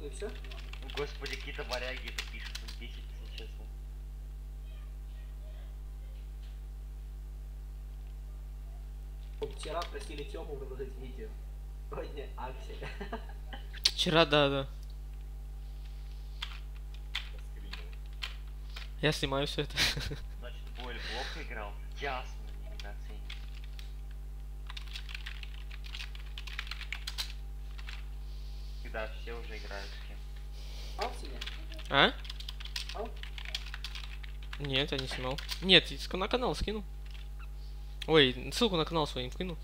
и все? Господи, какие-то варяги это пишут, он бесит, если честно. Вчера просили Тему выложить видео. Сегодня Аксель. Вчера, да, да. Я снимаю все это. Значит, Бойль плохо играл? Ясно, не недооценил. Когда все уже играют с кем. Аксель? А? Ау? Нет, я не снимал. Нет, на канал скинул. Ой, ссылку на канал свой им скинул.